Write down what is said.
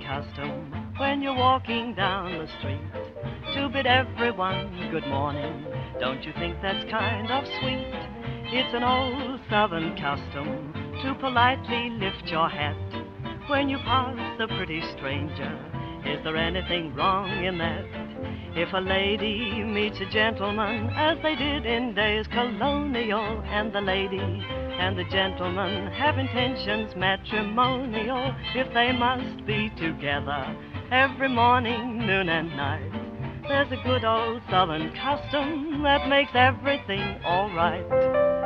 custom when you're walking down the street to bid everyone good morning. Don't you think that's kind of sweet? It's an old southern custom to politely lift your hat when you pass a pretty stranger. Is there anything wrong in that? If a lady meets a gentleman, as they did in days colonial, and the lady and the gentleman have intentions matrimonial, if they must be together every morning, noon, and night, there's a good old southern custom that makes everything alright.